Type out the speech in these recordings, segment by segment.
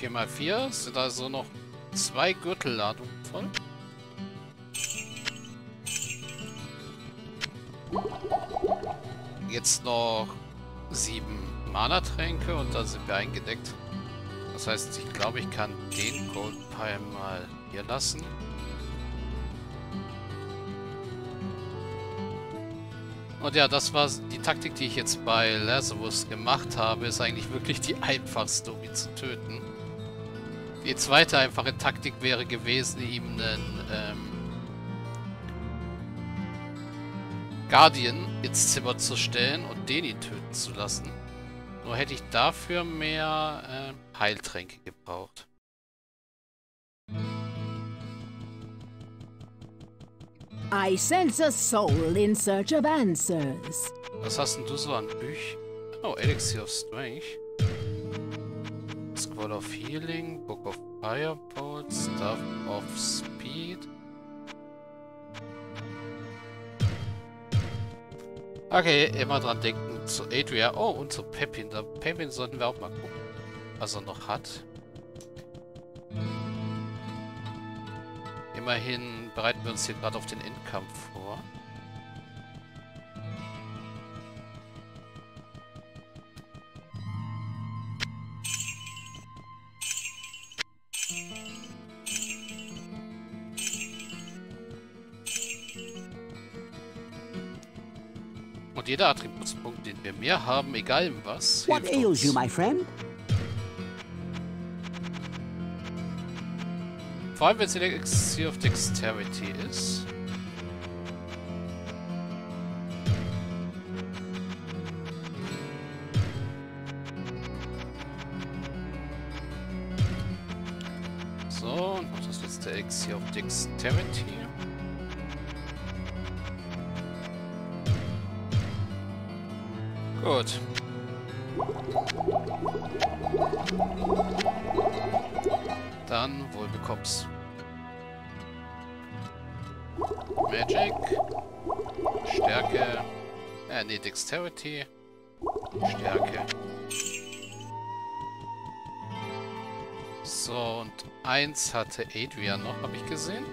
4x4 sind also noch zwei Gürtelladungen voll. Jetzt noch sieben Mana-Tränke und dann sind wir eingedeckt. Das heißt, ich glaube, ich kann den Gold Pile mal hier lassen. Und ja, das war die Taktik, die ich jetzt bei Lazarus gemacht habe, ist eigentlich wirklich die einfachste, um ihn zu töten. Die zweite einfache Taktik wäre gewesen, ihm einen ähm, Guardian ins Zimmer zu stellen und den ihn töten zu lassen. Nur hätte ich dafür mehr äh, Heiltränke gebraucht. I sense a soul in search of answers. Was hast denn du so an Büch? Oh, Elixir of Strength. Scroll of Healing, Book of Firebolt, Stuff of Speed. Okay, immer dran denken zu Adria. Oh, und zu Pepin. Da Pepin sollten wir auch mal gucken, was er noch hat. Immerhin bereiten wir uns hier gerade auf den Endkampf vor. Jeder Attributspunkt, den wir mehr haben, egal in was, What ails uns. you, my friend? Vor allem, wenn es Elixir of Dexterity ist. So, und das letzte Elixir of Dexterity. Gut. Dann wohl bekommst. Magic. Stärke. Äh, nee, Dexterity. Stärke. So, und eins hatte Adrian noch, habe ich gesehen.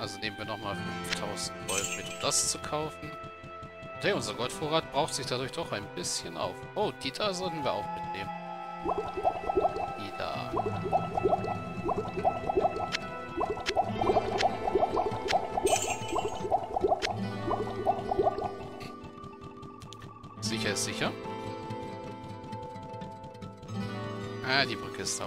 Also nehmen wir nochmal 5000 Gold mit, um das zu kaufen. Hey, unser Goldvorrat braucht sich dadurch doch ein bisschen auf. Oh, die da sollten wir auch mitnehmen. Die da. Sicher ist sicher. Ah, die Brücke ist da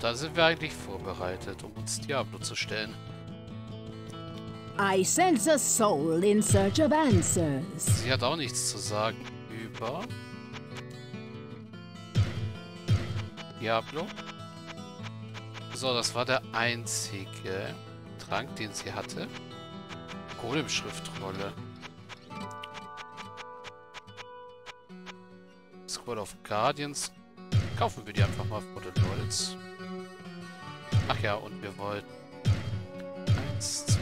Und da sind wir eigentlich vorbereitet, um uns Diablo zu stellen. I sense a soul in search of answers. Sie hat auch nichts zu sagen über Diablo. So, das war der einzige Trank, den sie hatte. Golem-Schriftrolle. Squad of Guardians. Kaufen wir die einfach mal vor den Lolz. Ach ja, und wir wollten 1, 2,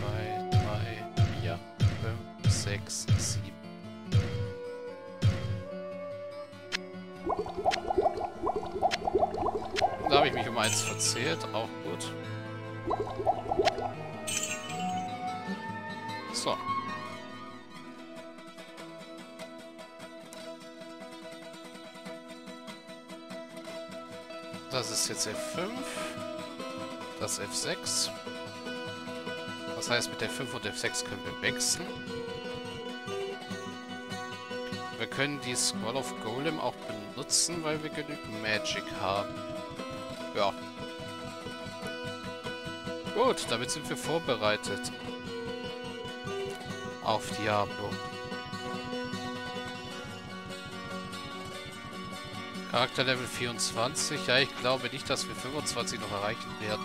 3, 4, 5, 6, 7. Da habe ich mich um eins verzählt, auch gut. So. Das ist jetzt F5. Das F6. Das heißt, mit F5 und F6 können wir wechseln. Wir können die Scroll of Golem auch benutzen, weil wir genügend Magic haben. Ja. Gut, damit sind wir vorbereitet. Auf Diablo. Charakter Level 24. Ja, ich glaube nicht, dass wir 25 noch erreichen werden.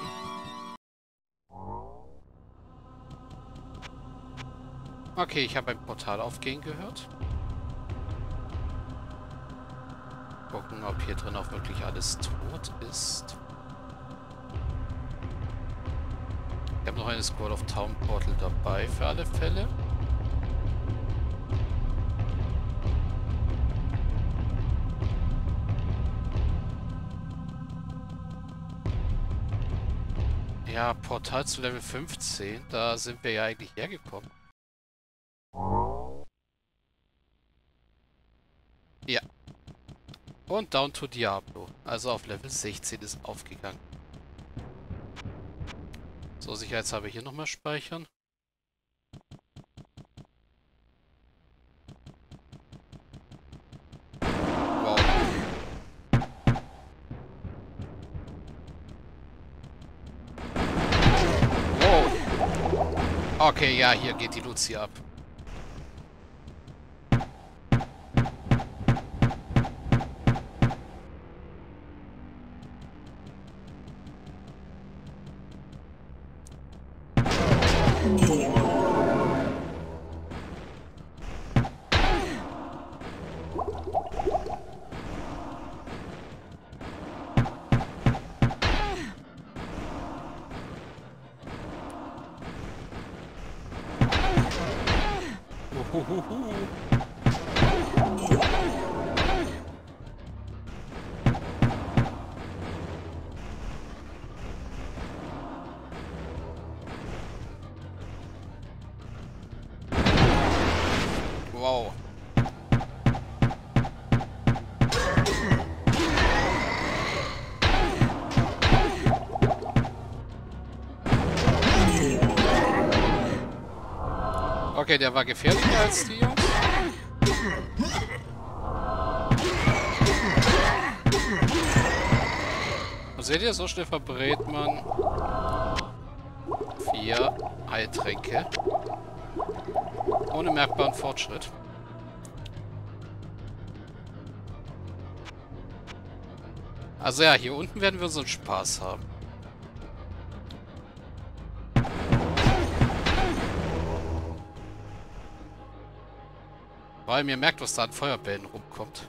Okay, ich habe ein Portal aufgehen gehört. Gucken, ob hier drin auch wirklich alles tot ist. Ich habe noch eine Squad of Town Portal dabei für alle Fälle. Ja, Portal zu Level 15, da sind wir ja eigentlich hergekommen. Und Down to Diablo. Also auf Level 16 ist aufgegangen. So, sicherheitshalber hier nochmal speichern. Wow. Wow. Okay, ja, hier geht die Luzi ab. Wow. Okay, der war gefährlicher als die Jungs. Seht ihr, so schnell verbrät man vier Heiltränke. Ohne merkbaren Fortschritt. Also ja, hier unten werden wir unseren Spaß haben. Weil mir merkt, was da an Feuerbällen rumkommt.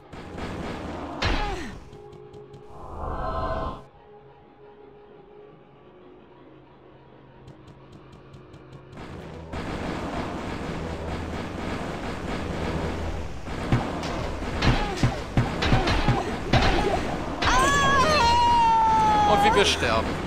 Und wie wir sterben.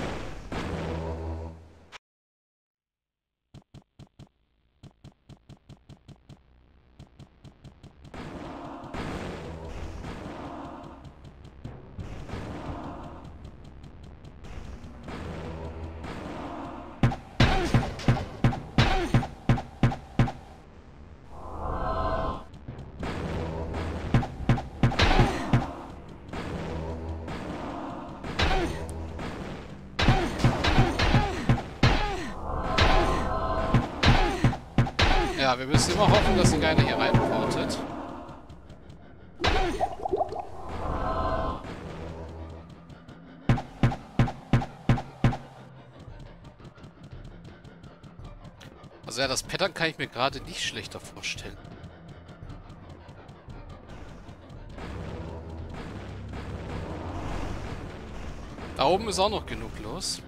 Ja, wir müssen immer hoffen, dass ihn keiner hier reinportet. Also ja, das Pattern kann ich mir gerade nicht schlechter vorstellen. Da oben ist auch noch genug los.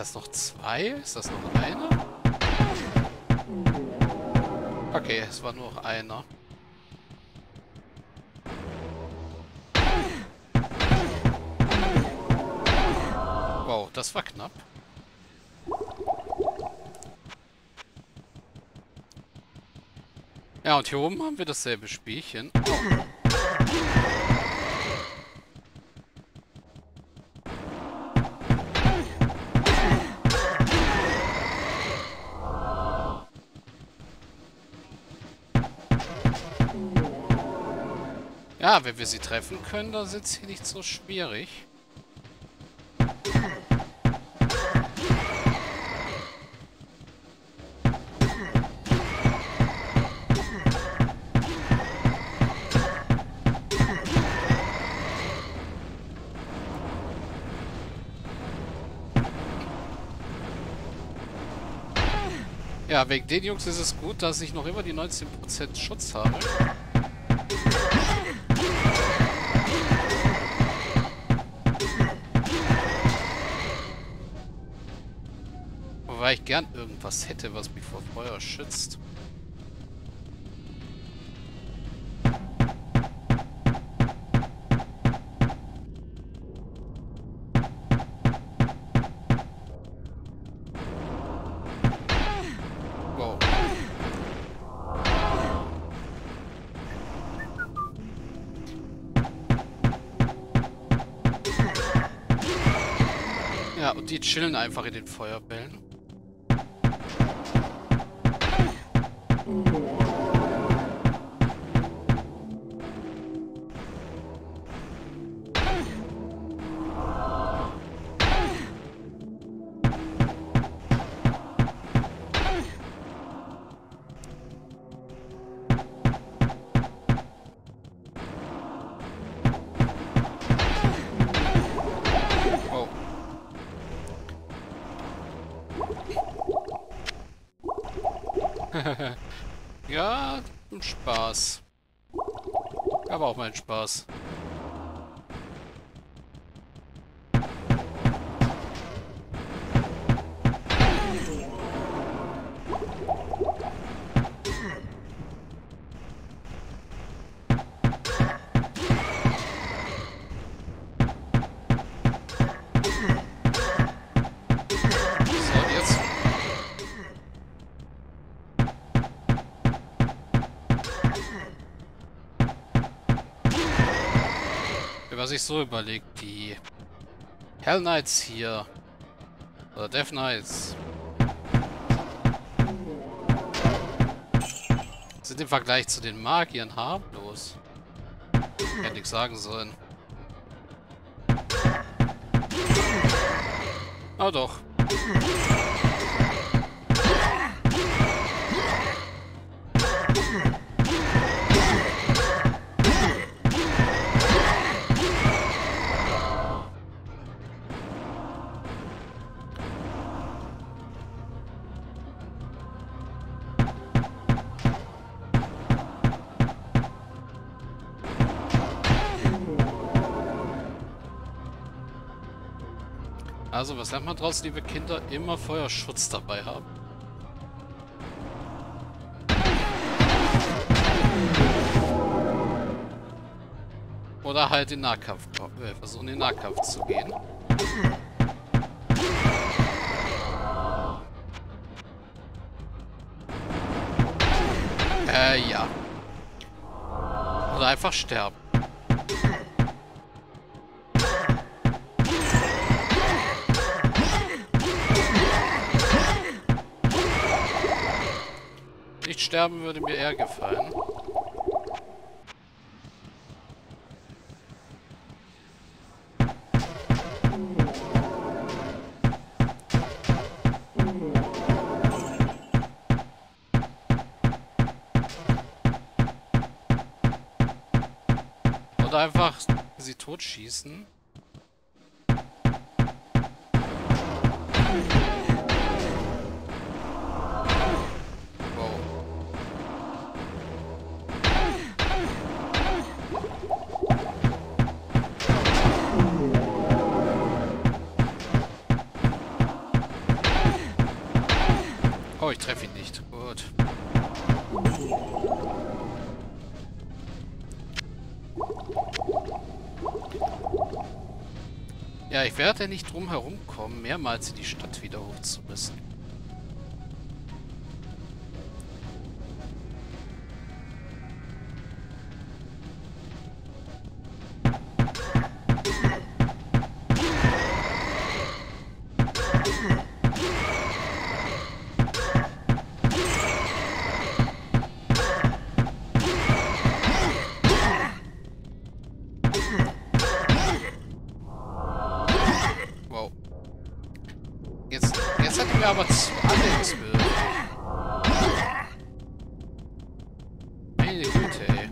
Das noch zwei? Ist das noch einer? Okay, es war nur noch einer. Wow, das war knapp. Ja, und hier oben haben wir dasselbe Spielchen. Oh. Ja, wenn wir sie treffen können, dann sind sie nicht so schwierig. Ja, wegen den Jungs ist es gut, dass ich noch immer die 19% Schutz habe. Wobei ich gern irgendwas hätte, was mich vor Feuer schützt. Ja, und die chillen einfach in den Feuerbällen. ja, Spaß. Aber auch mein Spaß. Was so überlegt, die Hell Knights hier. Oder Death Knights. Sind im Vergleich zu den Magiern harmlos. Hätte ich sagen sollen. Oh doch. Also, was lernt man draus, liebe Kinder? Immer Feuerschutz dabei haben. Oder halt in Nahkampf, äh, versuchen in Nahkampf zu gehen. Äh, ja. Oder einfach sterben. Sterben würde mir eher gefallen. Oder einfach sie totschießen. Oh, ich treffe ihn nicht. Gut. Ja, ich werde nicht drum herum kommen, mehrmals in die Stadt wieder hoch zu müssen. Mir aber zu wirklich. Meine Güte, ey.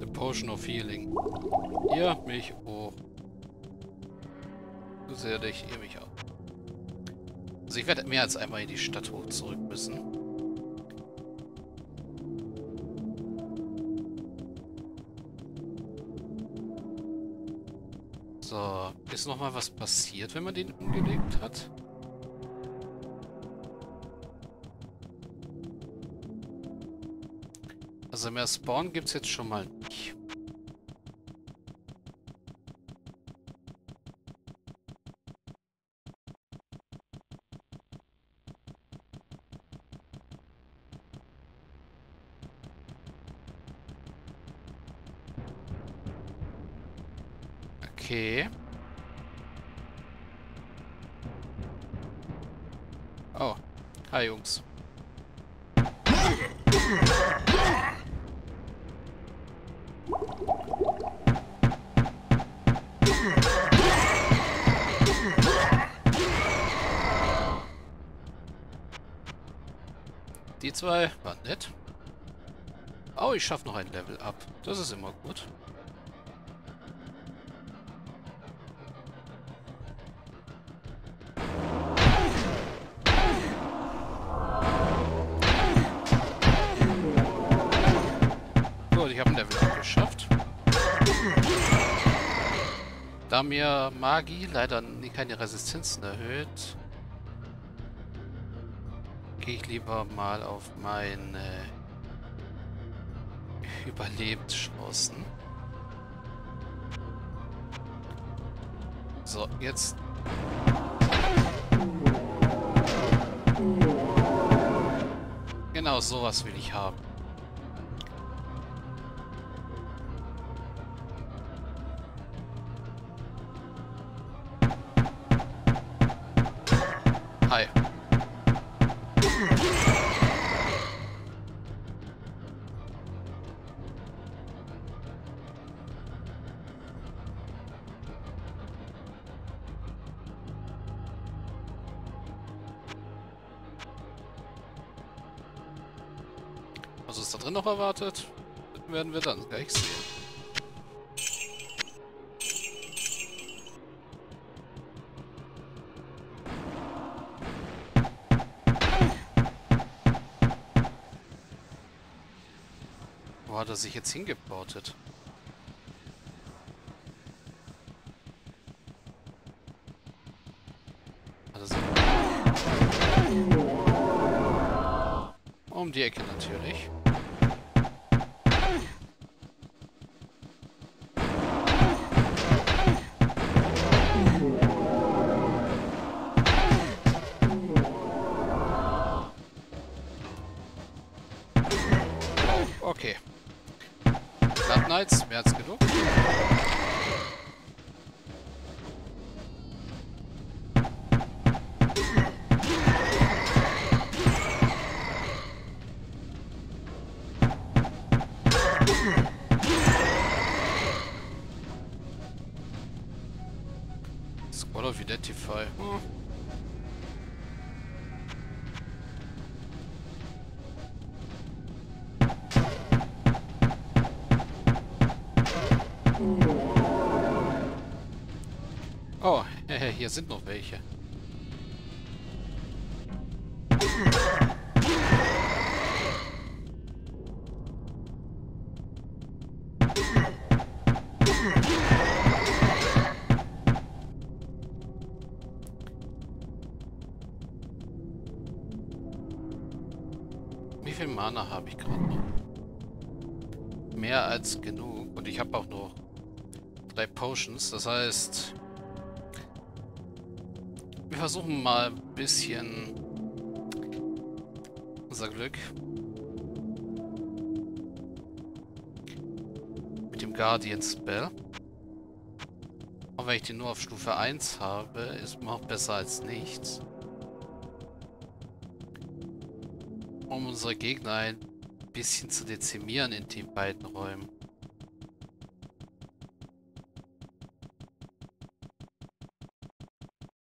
The Potion of Healing. Ihr mich hoch. So sehr ich ihr mich auch. Also ich werde mehr als einmal in die Stadt hoch zurück müssen. So, ist noch mal was passiert, wenn man den umgelegt hat? Also mehr Spawn gibt es jetzt schon mal nicht. Die zwei waren nett. Oh, ich schaffe noch ein Level ab. Das ist immer gut. Mir Magie leider keine Resistenzen erhöht, gehe ich lieber mal auf meine Überlebenschancen. So, jetzt... Genau sowas will ich haben. Was uns da drin noch erwartet, werden wir dann gleich sehen. Wo hat er sich jetzt hingebautet? Um die Ecke natürlich. Squad of Identify. Hm. Oh, hier sind noch welche. Mehr als genug. Und ich habe auch noch drei Potions. Das heißt, wir versuchen mal ein bisschen unser Glück. Mit dem Guardian Spell. Auch wenn ich den nur auf Stufe 1 habe, ist man auch besser als nichts. Um unsere Gegner ein bisschen zu dezimieren in den beiden Räumen.